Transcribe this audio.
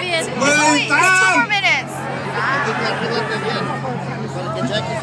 Vivian. It's, it's, it's four minutes. Ah.